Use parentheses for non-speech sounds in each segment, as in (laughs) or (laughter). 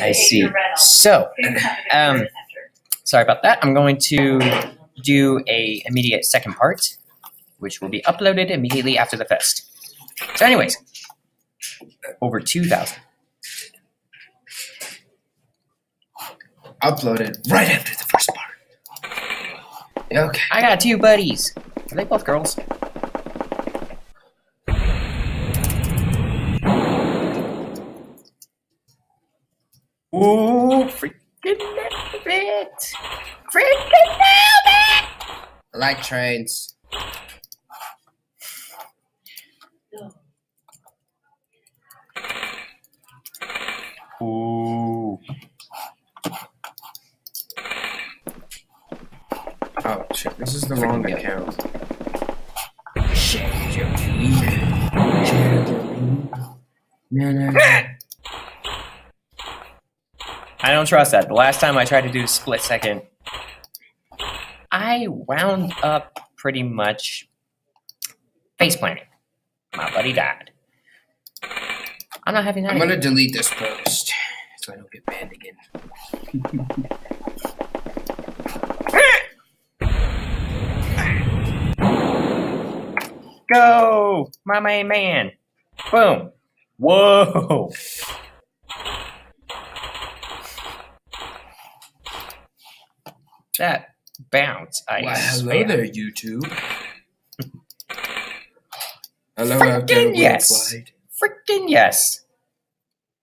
I see. So, um, sorry about that. I'm going to do a immediate second part, which will be uploaded immediately after the fest. So, anyways, over two thousand. Uploaded right after the first part. Okay. I got two buddies. Are they both girls? Ooh, oh, freaking nailed it! Freaking nailed it! I like trains. Ooh. Oh shit, this is the wrong Freaking account. No, no, no. I don't trust that. The last time I tried to do split second, I wound up pretty much face planting. My buddy died. I'm not having that. I'm gonna delete this post so I don't get banned again. Go, my main man. Boom. Whoa. That bounce, I Why, hello swear. there, YouTube. (sighs) hello out there, Freaking yes. worldwide. Freaking yes.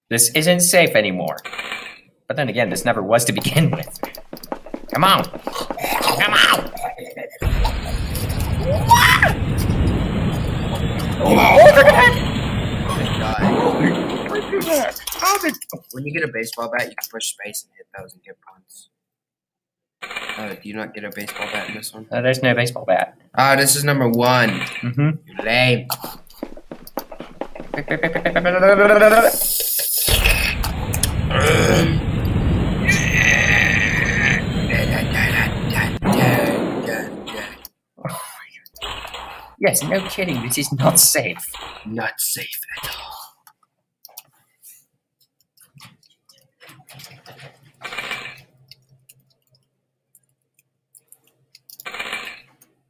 This isn't safe anymore. But then again, this never was to begin (laughs) with. Come on. Come on. What? Oh, look at that. How did... When you get a baseball bat, you can push space and hit those and get punts. Uh, do you not get a baseball bat in this one? Uh, there's no baseball bat. Ah, this is number one. Mm-hmm. You lame. Yes, no kidding. This is not safe. Not safe at all.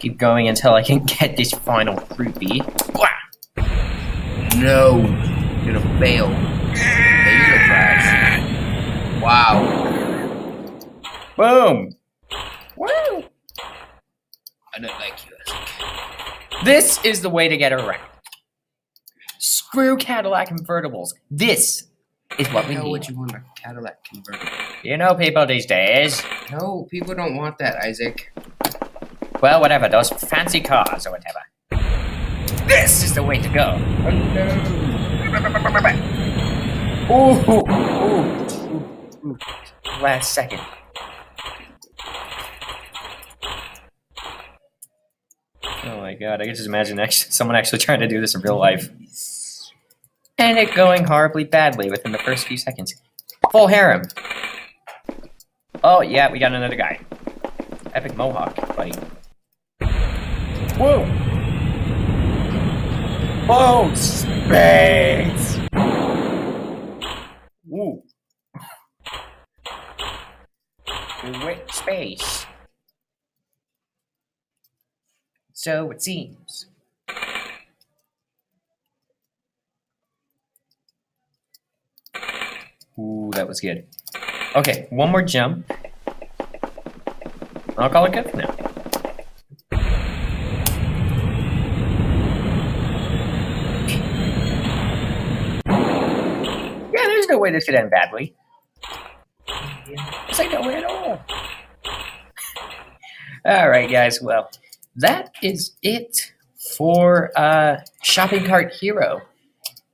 Keep going until I can (laughs) get this final groupie. Wah! No, you're gonna fail. Hey, you're gonna crash. Wow. Boom! Woo! I don't like you, This is the way to get around. Screw Cadillac convertibles. This is what we How need. would you want a Cadillac convertible? You know people these days. No, people don't want that, Isaac. Well, whatever, those fancy cars or whatever. This is the way to go. Ooh, ooh, ooh, ooh. Last second. Oh my god, I can just imagine (laughs) actually, someone actually trying to do this in real life. And it going horribly badly within the first few seconds. Full harem. Oh, yeah, we got another guy. Epic Mohawk, buddy. Whoa! Oh, Whoa! Space! Ooh. Wait, space. So it seems. Ooh, that was good. Okay, one more jump. I'll call it good now. Yeah, there's no way this could end badly. There's like no way at all. All right, guys. Well, that is it for uh, Shopping Cart Hero.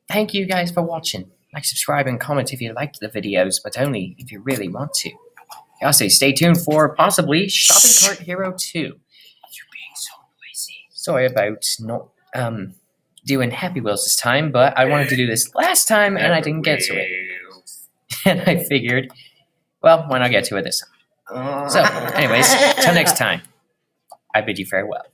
Thank you guys for watching. Like, subscribe, and comment if you liked the videos, but only if you really want to. Also, stay tuned for possibly Shopping Cart Hero 2. You're being so noisy. Sorry about not um doing Happy Wheels this time, but I wanted to do this last time and I didn't get to it. And (laughs) I figured, well, why not get to it this time? Uh, So, anyways, till next (laughs) time, I bid you farewell.